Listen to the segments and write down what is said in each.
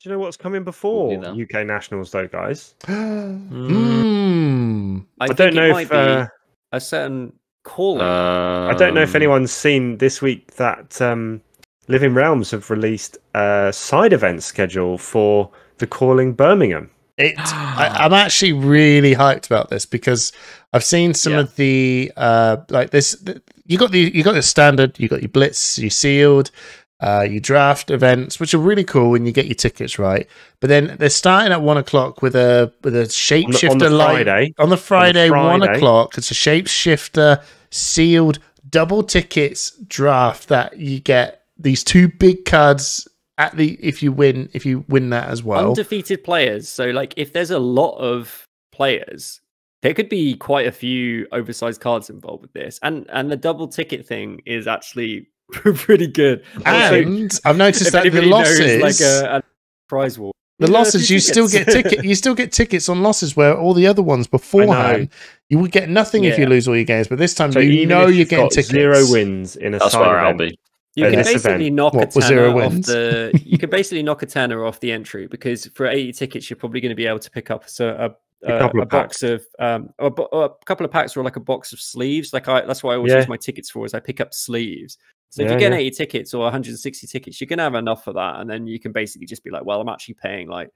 Do you know what's coming before We'll UK nationals, though, guys? mm. I, I don't it know might if be uh, a certain calling. I don't know if Um, anyone's seen this week that um, Living Realms have released a side event schedule for the Calling Birmingham. It, I, I'm actually really hyped about this because I've seen some Yeah. of the uh, like this. th- You got the you got the standard, you got your blitz, you sealed, uh, you draft events, which are really cool when you get your tickets right. But then they're starting at one o'clock with a with a On the, shapeshifter on the light Friday, on the Friday, one Friday. o'clock. It's a shapeshifter sealed double tickets draft that you get these two big cards at the if you win if you win that as well. Undefeated players. So, like, if there's a lot of players, there could be quite a few oversized cards involved with this. And and the double ticket thing is actually pretty good. Also, and I've noticed that the anybody knows, losses, like a, a prize war. the you losses, few you still get tickets. ticket, you still get tickets on losses where all the other ones beforehand you would get nothing if you lose all your games, but this time so you know you're getting tickets. zero wins in a That's side where I'll be. You can basically event. knock What, a with zero tenner off the. You can basically knock a tenner off the entry because for eighty tickets, you're probably going to be able to pick up so a, A a, couple a of box of um a, a couple of packs or like a box of sleeves. Like I, that's what I always Yeah. use my tickets for. Is I pick up sleeves. So if you get yeah. 80 tickets or 160 tickets, you're gonna have enough for that, and then you can basically just be like, well, I'm actually paying like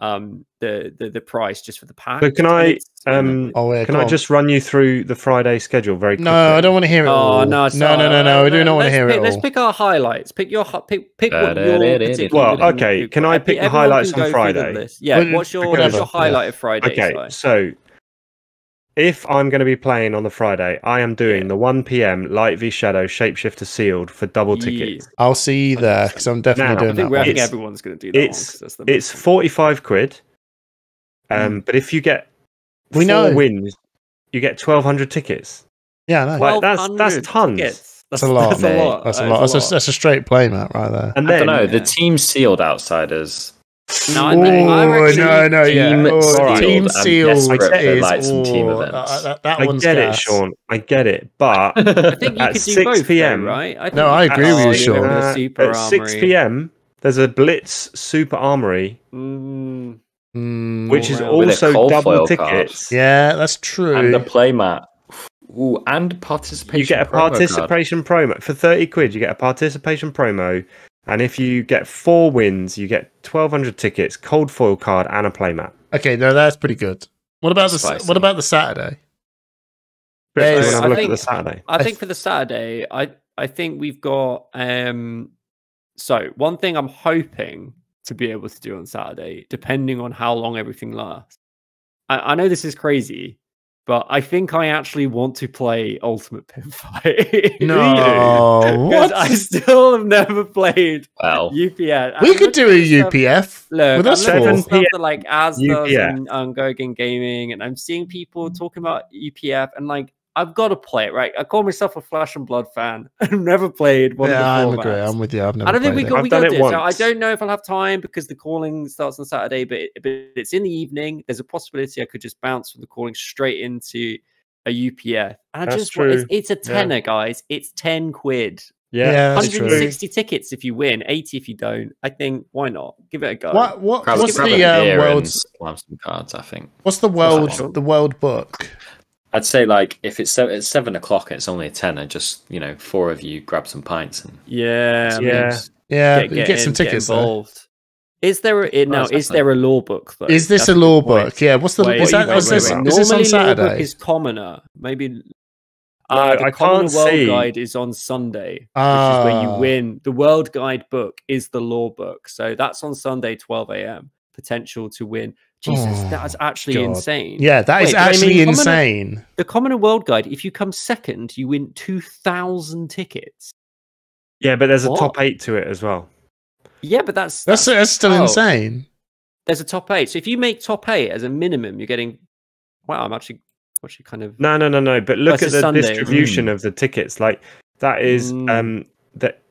um the the, the price just for the pack. So can I it's, you know, um Oh, yeah, can I on. just run you through the Friday schedule very quickly? No, I don't want to hear it. Oh all. no! no, so, no, no, no! I do uh, not want to hear pick, it Let's pick our highlights. Pick your hi- pick pick what your. Well, okay, can I pick the highlights on Friday? list. Yeah, what's your what's your highlight of Friday? Okay, so if I'm going to be playing on the Friday, I am doing Yeah. the 1 p.m. Light v Shadow Shapeshifter Sealed for double tickets. I'll see you there because I'm definitely Now, doing I think, that we're- I think everyone's going to do that one. 'cause It's that's the it's 45 quid. Um, but if you get We know. wins, you get 1,200 tickets. Yeah, I know. Like, that's- that's tons. tickets. that's a lot. That's a lot. That's a lot. is That's a, that's a straight play, Matt, right there. And I then don't know. The team sealed outsiders. No, I think- I Oh, no, no, yeah. Team Oh, sealed. team I'm sealed desperate for, is like, some team events. that, that, that I one's get gas. it, Sean. I get it. But I think you At could do 6 both, PM. though, right? I No, I agree with you, the Sean. uh, at 6 p.m., there's a Blitz Super Armory, Mm, which is. With also double foil card. tickets. yeah, that's true. and the playmat. Ooh, and participation. You get a promo card. participation promo for 30 quid. You get a participation promo. And if you get four wins, you get 1,200 tickets, cold foil card, and a playmat. okay, no, that's pretty good. What about the Spicy. what about the Saturday? Chris, do you Yes. have I a look think- at the Saturday? I think for the Saturday, I I think we've got um so one thing I'm hoping to be able to do on Saturday, depending on how long everything lasts. I, I know this is crazy, but I think I actually want to play Ultimate Pit Fight. No, Because what? I still have never played Well, UPF. we I'm could do a UPF Look, with I'm us looking at stuff that like Asdos UPF. and um, Gogan Gaming, and I'm seeing people talking about UPF, and like I've got to play it, right? I call myself a Flesh and Blood fan. I've never played one Yeah, of I'm agree. I'm with you. I've never I don't think we played got we done got it this. I don't know if I'll have time because the calling starts on Saturday, but, it, but it's in the evening. There's a possibility I could just bounce from the calling straight into a UPF. And I That's just want- it's, true. it's a Yeah. tenner, guys. It's ten quid. Yeah, Yeah, that's true. 160 tickets if you win, 80 if you don't. I think why not? Give it a go. What what grab, what's grab the a uh, world slam some cards. I think. what's the world one? the world book? I'd say like if it's se- it's seven o'clock and it's only a tenner, just you know, four of you grab some pints and Yeah, Yeah. Yeah, Get, you get, get some in, get tickets though. involved. Is there a, it, now? Nice, Is there a law book though? Is this That's a good law point. book? Yeah. What's the Wait, is wait, that wait, is wait, this, wait. is this on Normally, law book Saturday? is commoner. Maybe. No, Uh, the I Commoner can't World see. Guide is on Sunday, which is Ah. where you win. The World Guide book is the law book, so that's on Sunday, 12 a.m. Potential to win. Jesus, Oh, that's actually God. insane. Yeah, that is Wait, but I actually mean, Commoner- insane. The Commoner World Guide. If you come second, you win 2,000 tickets. yeah, but there's a top eight to it as well. Yeah, but that's That's that's still oh. insane. there's a top eight. So if you make top eight as a minimum, you're getting. Wow, I'm actually actually kind of. No, no, no, no. But look Versus at the Sunday. distribution Mm. of the tickets. Like that is Mm. um that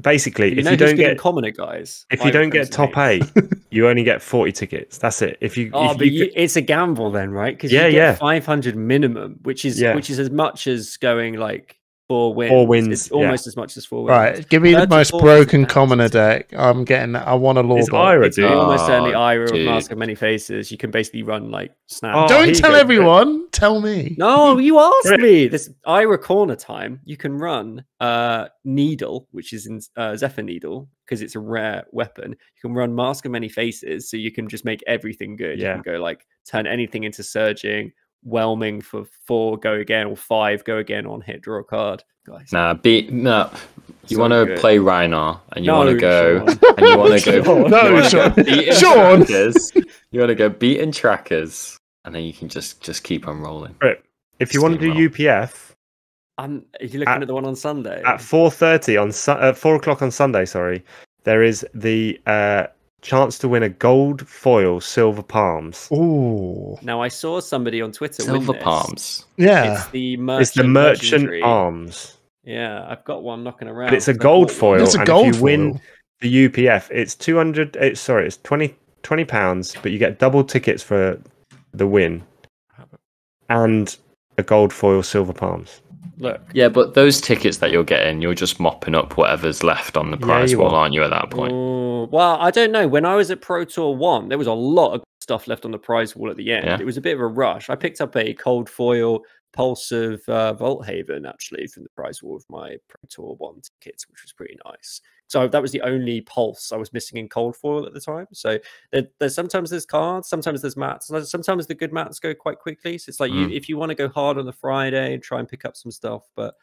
basically You if know you who's don't good in get commoner guys. if you don't get top me. eight, you only get forty tickets. That's it. If you Oh, if but you, you, it's a gamble then, right? Because Yeah, you get yeah. 500 minimum, which is Yeah. which is as much as going like four wins. Four wins, It's yeah. almost as much as four wins. Right, give me the most broken commoner deck. I'm getting. I want a law It's bot. Ira, It's dude. almost certainly Oh, Ira with dude. Mask of Many Faces. You can basically run like snap. Oh, Don't tell go. everyone. Tell me. No, you asked me. This Ira corner time. You can run uh needle, which is in uh, Zephyr needle because it's a rare weapon. You can run Mask of Many Faces, so you can just make everything good. Yeah. You can go like turn anything into surging, whelming for four, go again, or five, go again on hit, draw a card. Guys, Nah, beat no. You So want to play Rhinar and you No, want to go Sean. and you want to go. Sean. you No, wanna go Sean. beating Sean. trackers, You want to go beating trackers, and then you can just just keep on rolling. Right. If you want to Steamroll. do UPF I'm, are you looking At- at, the one on Sunday? at four thirty on Su- uh, four o'clock on Sunday, sorry, there is the uh, chance to win a gold foil silver palms. Ooh, now I saw somebody on Twitter. win Silver this. palms. yeah. It's the merchant. It's the merchant legendary. arms, Yeah, I've got one knocking around. but it's a I gold foil. It's a and gold if you win foil. the UPF, it's two hundred. It's sorry, it's 20, 20 pounds, but you get double tickets for the win and a gold foil silver palms. Look, Yeah, but those tickets that you're getting, you're just mopping up whatever's left on the prize you wall, are. aren't you? At that point, Ooh, well, I don't know. When I was at Pro Tour One, there was a lot of stuff left on the prize wall at the end. Yeah. It was a bit of a rush. I picked up a cold foil Pulse of uh, Volthaven actually from the prize war of my Pro Tour One tickets, which was pretty nice. So that was the only pulse I was missing in cold foil at the time. So there, there's sometimes there's cards, sometimes there's mats. Sometimes the good mats go quite quickly. So it's like you Mm. if you want to go hard on the Friday and try and pick up some stuff, but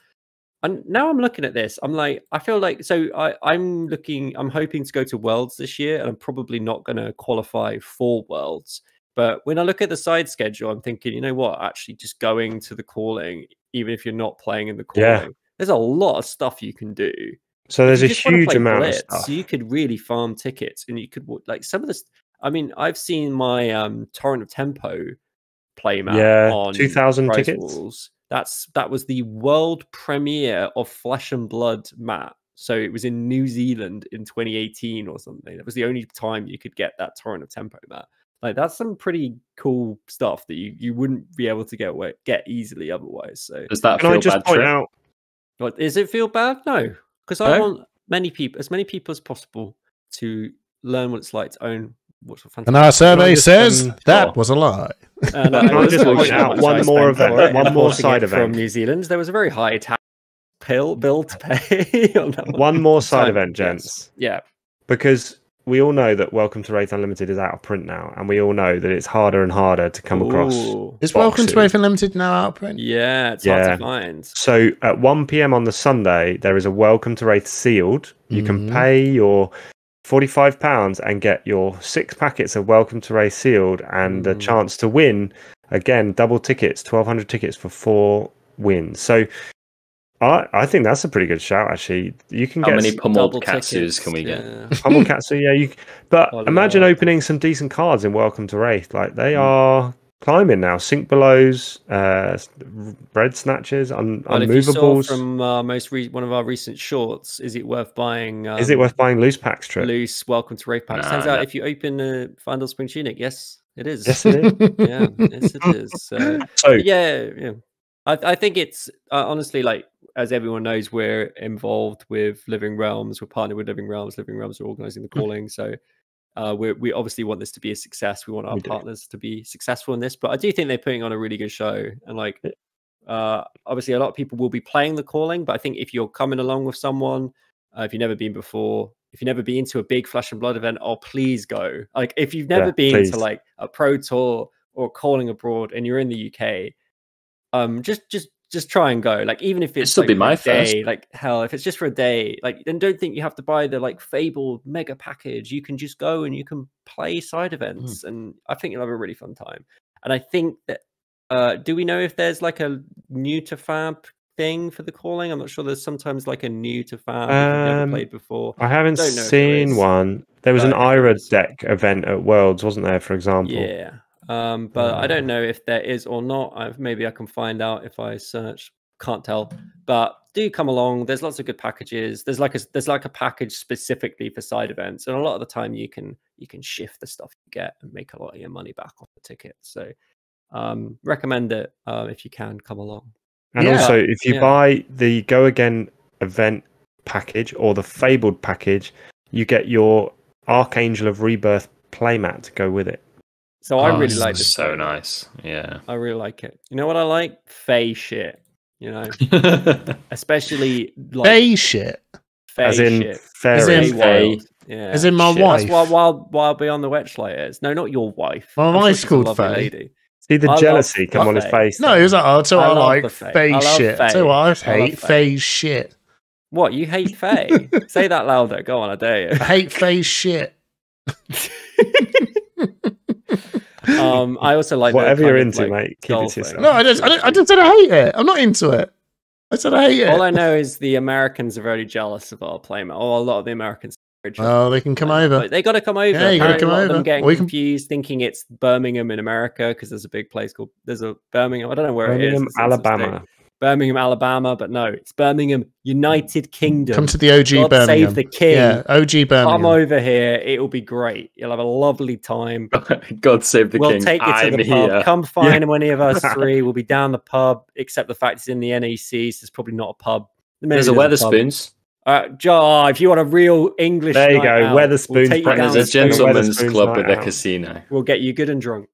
and now I'm looking at this. I'm like, I feel like so I, I'm looking, I'm hoping to go to Worlds this year, and I'm probably not going to qualify for Worlds. But when I look at the side schedule, I'm thinking, you know what? Actually, just going to the calling, even if you're not playing in the Yeah. calling, there's a lot of stuff you can do. So there's a huge amount Blitz, of stuff. You could really farm tickets, and you could like some of this. I mean, I've seen my um Torrent of Tempo play map Yeah, on 2,000 tickets. walls. That's that was the world premiere of Flesh and Blood map. So it was in New Zealand in 2018 or something. That was the only time you could get that Torrent of Tempo map. Like that's some pretty cool stuff that you, you wouldn't be able to get away, get easily otherwise. So does that Can I feel just bad? point Trip? out? what, is it feel bad? No, because I No? want many people, as many people as possible, to learn what it's like to own what's a And our survey just, says um, that oh. was a lie. And Can I just going point to out one more spent for event- it, one more importing it side from? New Zealand. There was a very high tax bill bill to pay on One more side So, event, yes. gents, Yeah, because we all know that Welcome to Rathe Unlimited is out of print now, and we all know that it's harder and harder to come across. Ooh. Is Welcome to boxes. Rathe Unlimited now out of print? Yeah, it's hard Yeah. to find. So at 1 p.m. on the Sunday, there is a Welcome to Rathe sealed. You can Mhm. pay your 45 pounds and get your six packets of Welcome to Rathe sealed and a Mm. chance to win again double tickets, 1200 tickets for four wins. So I I think that's a pretty good shout actually. You can How get many s- pummeled katsus can we get? yeah. Pummel Cat, so yeah, you. But A imagine lot. opening some decent cards in Welcome to Rathe. Like they Mm. are climbing now. Sink belows, uh, bread snatches, un- Well, if you saw unmovables. from uh, most re- one of our recent shorts, is it worth buying? Um, Is it worth buying loose packs? Trip? loose? Welcome to Rathe Packs. Nah, Turns out, no. if you open a Fyendal's Spring Tunic, yes, it is. Yes, it is. yeah, yes, it is. So, So yeah, yeah. I, I think it's uh, honestly like as everyone knows, we're involved with Living Realms. We're partnered with Living Realms. Living Realms are organizing the calling, so uh, we we obviously want this to be a success. We want our We partners to be successful in this, but I do think they're putting on a really good show. And like, uh, obviously, a lot of people will be playing the calling, but I think if you're coming along with someone, uh, if you've never been before, if you've never been to a big Flesh and Blood event, oh please go. Like, if you've never Yeah, been please. to like a pro tour or calling abroad and you're in the UK, um, just just just try and go. Like even if it's still like, be my a first. day, like hell, if it's just for a day, like then don't think you have to buy the like fabled mega package. You can just go and you can play side events, and I think you'll have a really fun time. And I think that uh, do we know if there's like a new to fab thing for the calling? I'm not sure. There's sometimes like a new to fab you've never Um, played before. I haven't seen one. There was an Ira deck event at Worlds, wasn't there? For example. Yeah. Um, but I don't know if there is or not. I've, maybe I can find out if I search. Can't tell. But do come along. There's lots of good packages. There's like a there's like a package specifically for side events, and a lot of the time you can you can shift the stuff you get and make a lot of your money back off the ticket. So um, recommend it uh, if you can come along. And Yeah. also, if you Yeah. buy the Go Again event package or the Fabled package, you get your Archangel of Rebirth playmat to go with it. So I Oh, really so- like this. so nice. Yeah. I really like it. You know what I like? Fey shit. You know, especially like Bay shit. Fey As in shit. As in- Fey. Yeah. As in my shit. wife. That's why Wild Wild Beyond the Witchlight is. No, not your wife. My I'm sure wife's she's a called lovely Faye. lady. See the I love- jealousy come on his face. No, he was like, oh, that's what I I, like. the Fae. Faye I love shit. Fae. So I I love hate Fae. Faye shit. What you hate Faye? Say that louder. Go on, I dare I hate Faye shit. you. um, I also like Whatever you're of, into, like, mate, keep it to yourself. No, I just, I, don't- I just said I hate it. I'm not into it. I said I hate it. All I know is the Americans are very jealous of our playmate, Or a lot of the Americans. are very jealous oh, of they can come playmat. over. But They got to come over. Yeah, you gotta come a lot of over. Them getting We can- confused, thinking it's Birmingham in America because there's a big place called there's a Birmingham. I don't know where Birmingham, it is. It's in. Alabama. Birmingham, Alabama, but no, it's Birmingham, United Kingdom. Come to the OG God Birmingham. save the king. Yeah, OG Birmingham. Come over here. It'll be great. You'll have a lovely time. God save the we'll king. take you to I'm the here. pub. Come find any of us three. We'll be down the pub, except the fact it's in the NEC. So it's probably not a pub. Maybe There's a pub. Wetherspoons. Uh, Jar, if you want a real English, There you night go, out, Wetherspoons We'll take you breakfast. down There's a the street. Wetherspoons gentleman's club night at the casino. We'll get you good and drunk.